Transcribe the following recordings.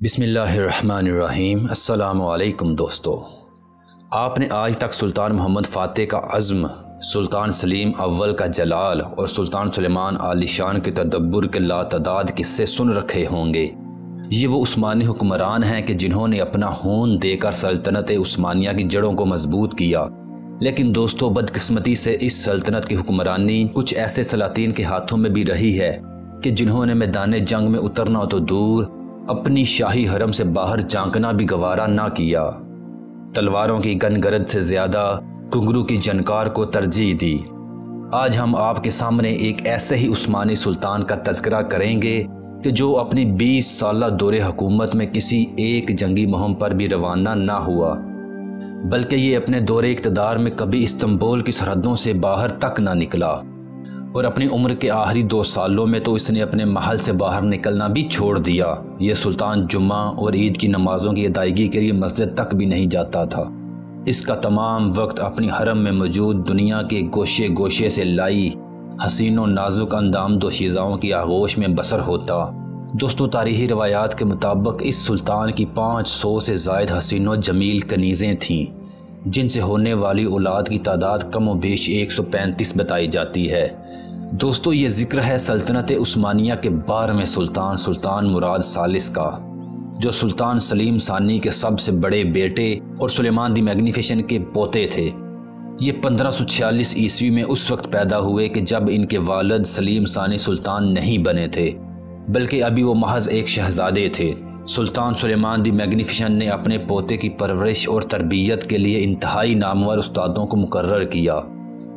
बिसमीम अल्लाम दोस्तों। आपने आज तक सुल्तान मोहम्मद फ़ातह का अज़्म, सुल्तान सलीम अव्वल का जलाल और सुल्तान सलेमान आलिशान के तदब्बर के लातदाद किस्से सुन रखे होंगे। ये वो उस्मानी हुक्मरान हैं कि जिन्होंने अपना खून देकर सल्तनत उस्मानिया की जड़ों को मज़बूत किया। लेकिन दोस्तों, बदकिस्मती से इस सल्तनत की हुक्मरानी कुछ ऐसे सलातीन के हाथों में भी रही है कि जिन्होंने मैदान जंग में उतरना तो दूर अपनी शाही हरम से बाहर झांकना भी गवारा ना किया। तलवारों की गनगरद से ज़्यादा कुंगरू की जनकार को तरजीह दी। आज हम आपके सामने एक ऐसे ही उस्मानी सुल्तान का तस्करा करेंगे कि जो अपनी 20 साल दौरे हुकूमत में किसी एक जंगी मुहिम पर भी रवाना ना हुआ। बल्कि ये अपने दौरे इकतदार में कभी इस्तंबुल की सरहदों से बाहर तक ना निकला। और अपनी उम्र के आखिरी दो सालों में तो इसने अपने महल से बाहर निकलना भी छोड़ दिया। ये सुल्तान जुम्मा और ईद की नमाज़ों की अदायगी के लिए मस्जिद तक भी नहीं जाता था। इसका तमाम वक्त अपनी हरम में मौजूद दुनिया के गोशे गोशे से लाई, हसीन व नाजुक अंदाम दोशीज़ाओं की आगोश में बसर होता। दोस्तों तारीखी रवायात के मुताबिक इस सुल्तान की पाँच सौ से जायद हसीन जमील कनीज़ें थीं। जिनसे होने वाली औलाद की तादाद कम व बेश एक सौ पैंतीस बताई जाती है। दोस्तों, ये ज़िक्र है सल्तनत उस्मानिया के बारहवें सुल्तान सुल्तान मुराद सालिस का, जो सुल्तान सलीम सानी के सबसे बड़े बेटे और सुलेमान दी मैग्निफिशन के पोते थे। ये 1546 ईस्वी में उस वक्त पैदा हुए कि जब इनके वालद सलीम सानी सुल्तान नहीं बने थे, बल्कि अभी वो महज एक शहजादे थे। सुल्तान सुलेमान दी मैग्निफिशन ने अपने पोते की परवरिश और तरबियत के लिए इंतहाई नामवर उस्तादों को मुकर किया।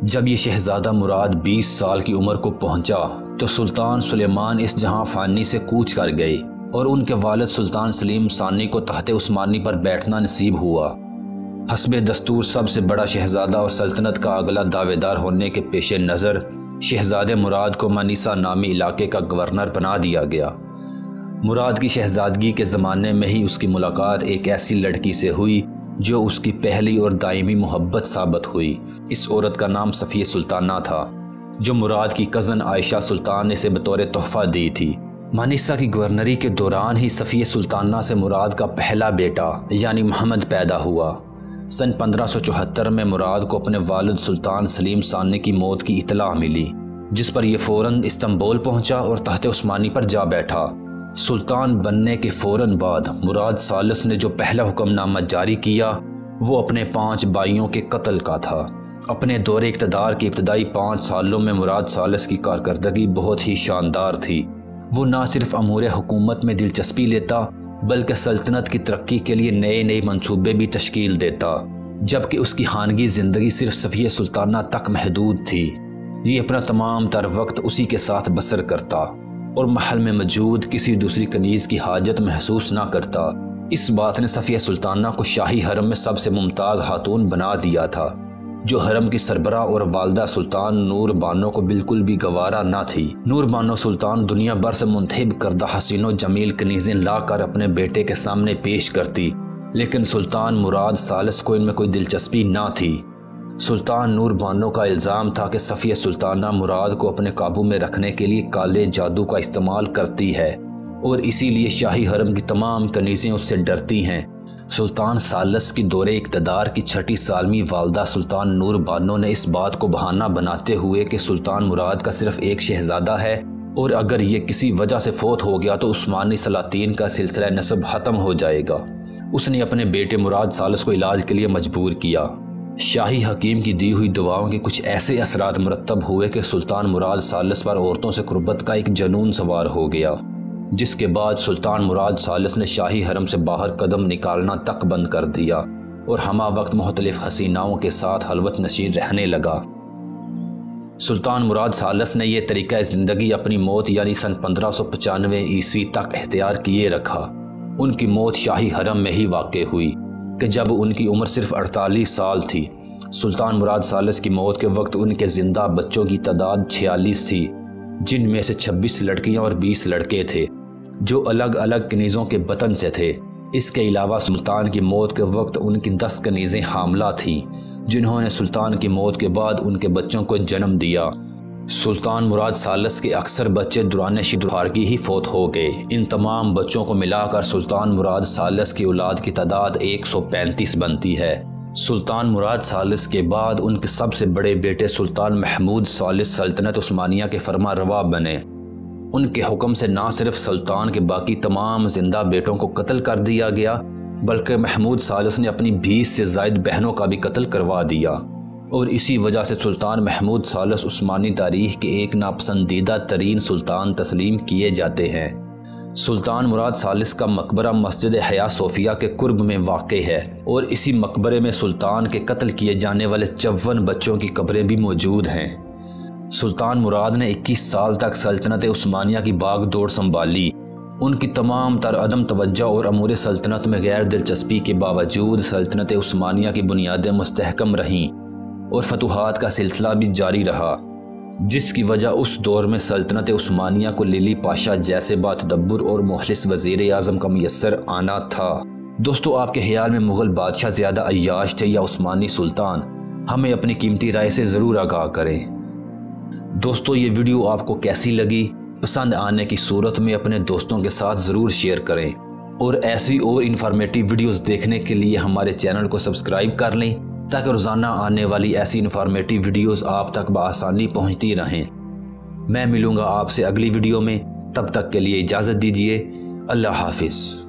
जब ये शहजादा मुराद 20 साल की उम्र को पहुँचा तो सुल्तान सुलेमान इस जहाँ फ़ानी से कूच कर गए और उनके वालद सुल्तान सलीम सानी को तहत उस्मानी पर बैठना नसीब हुआ। हसब दस्तूर सबसे बड़ा शहजादा और सल्तनत का अगला दावेदार होने के पेश नज़र शहजादे मुराद को मनीसा नामी इलाके का गवर्नर बना दिया गया। मुराद की शहजादगी के ज़माने में ही उसकी मुलाकात एक ऐसी लड़की से हुई, जो उसकी पहली और दायमी मोहब्बत साबित हुई। इस औरत का नाम सफ़ी सुल्ताना था, जो मुराद की कज़न आयशा सुल्तान ने इसे बतौर तोहफ़ा दी थी। मानिसा की गवर्नरी के दौरान ही सफ़ी सुल्ताना से मुराद का पहला बेटा, यानी मोहम्मद, पैदा हुआ। सन 1574 में मुराद को अपने वालिद सुल्तान सलीम सानी की मौत की इतला मिली, जिस पर यह फ़ौरन इस्तंबुल पहुँचा और तहत उस्मानी पर जा बैठा। सुल्तान बनने के फ़ौर बाद मुराद सालस ने जो पहला हुक्मनामा जारी किया, वो अपने पाँच भाइयों के कत्ल का था। अपने दौरे इकतदार के इब्तदाई पाँच सालों में मुराद सालस की कारकर्दगी बहुत ही शानदार थी। वो ना सिर्फ़ अमूर हुकूमत में दिलचस्पी लेता, बल्कि सल्तनत की तरक्की के लिए नए नए मनसूबे भी तश्कील देता, जबकि उसकी खानगी ज़िंदगी सिर्फ़ सफ़ी सुल्ताना तक महदूद थी। ये अपना तमाम तर वक्त उसी के साथ बसर करता। और महल में मौजूद किसी दूसरी कनीज़ की हाजत महसूस ना करता। इस बात ने सफ़िया सुल्ताना को शाही हरम में सबसे मुमताज़ खातून बना दिया था, जो हरम की सरबरा और वालदा सुल्तान नूर बानो को बिल्कुल भी गवारा ना थी। नूर बानो सुल्तान दुनिया भर से मुंतब करदा हसीनो जमील कनीजें ला कर अपने बेटे के सामने पेश करती, लेकिन सुल्तान मुराद सालस को इनमें कोई दिलचस्पी ना थी। सुल्तान नूर बानो का इल्ज़ाम था कि सफ़िया सुल्ताना मुराद को अपने काबू में रखने के लिए काले जादू का इस्तेमाल करती है और इसीलिए शाही हरम की तमाम कनीज़ें उससे डरती हैं। सुल्तान सालस की दौरे इकतदार की छठी सालमी वालदा सुल्तान नूर बानो ने इस बात को बहाना बनाते हुए कि सुल्तान मुराद का सिर्फ़ एक शहजादा है और अगर ये किसी वजह से फोत हो गया तो उस्मानी सलातीन का सिलसिला नसब ख़त्म हो जाएगा। उसने अपने बेटे मुराद सालस को इलाज के लिए मजबूर किया। शाही हकीम की दी हुई दुआओं के कुछ ऐसे असरात मरतब हुए कि सुल्तान मुराद सालस पर औरतों से कुर्बत का एक जनून सवार हो गया, जिसके बाद सुल्तान मुराद सालस ने शाही हरम से बाहर कदम निकालना तक बंद कर दिया और हमा वक्त मुख्तलिफ़ हसीनाओं के साथ हलवत नशीर रहने लगा। सुल्तान मुराद सालस ने यह तरीका ज़िंदगी अपनी मौत यानी सन पंद्रह सौ पचानवे ईस्वी तक एहतियार किए रखा। उनकी मौत शाही हरम में ही वाक़ हुई। कि जब उनकी उम्र सिर्फ़ अड़तालीस साल थी, सुल्तान मुराद सालस की मौत के वक्त उनके ज़िंदा बच्चों की तादाद छियालीस थी, जिनमें से 26 लड़कियाँ और 20 लड़के थे, जो अलग अलग कनीज़ों के बतन से थे। इसके अलावा सुल्तान की मौत के वक्त उनकी दस कनीज़ें हामला थीं, जिन्होंने सुल्तान की मौत के बाद उनके बच्चों को जन्म दिया। सुल्तान मुराद सालस के अक्सर बच्चे दुरान शिदुहारगी ही फोत हो गए। इन तमाम बच्चों को मिलाकर सुल्तान मुराद सालस की औलाद की तादाद 135 बनती है। सुल्तान मुराद सालस के बाद उनके सबसे बड़े बेटे सुल्तान महमूद सालिस सल्तनत उस्मानिया के फरमा रवा बने। उनके हुक्म से ना सिर्फ़ सुल्तान के बाकी तमाम ज़िंदा बेटों को कत्ल कर दिया गया, बल्कि महमूद सालस ने अपनी बीस से जायद बहनों का भी कत्ल करवा दिया। और इसी वजह से सुल्तान महमूद सालस उस्मानी तारीख के एक नापसंदीदा तरीन सुल्तान तस्लीम किए जाते हैं। सुल्तान मुराद सालिस का मकबरा मस्जिद हया सोफिया के कुर्ब में वाक़ है और इसी मकबरे में सुल्तान के कत्ल किए जाने वाले चौवन बच्चों की कब्रें भी मौजूद हैं। सुल्तान मुराद ने 21 साल तक सल्तनत उस्मानिया की बाग दौड़ संभाली। उनकी तमाम तर अदम तवज्जो और अमूर सल्तनत में गैर दिलचस्पी के बावजूद सल्तनत उस्मानिया की बुनियादें मुस्तहकम रहीं। और फतूहत का सिलसिला भी जारी रहा, जिसकी वजह उस दौर में सल्तनत उस्मानिया को लिली पाशा जैसे बातदब्बर और मोहलिस वज़ीर अजम का मैसर आना था। दोस्तों, आपके ख्याल में मुग़ल बादशाह ज़्यादा अयाश थे या उस्मानी सुल्तान? हमें अपनी कीमती राय से ज़रूर आगाह करें। दोस्तों, ये वीडियो आपको कैसी लगी? पसंद आने की सूरत में अपने दोस्तों के साथ ज़रूर शेयर करें। और ऐसी और इन्फॉर्मेटिव वीडियोस देखने के लिए हमारे चैनल को सब्सक्राइब कर लें। ताकि रोज़ाना आने वाली ऐसी इन्फॉर्मेटिव वीडियोस आप तक बसानी पहुँचती रहें। मैं मिलूँगा आपसे अगली वीडियो में। तब तक के लिए इजाज़त दीजिए। अल्लाह हाफिज़।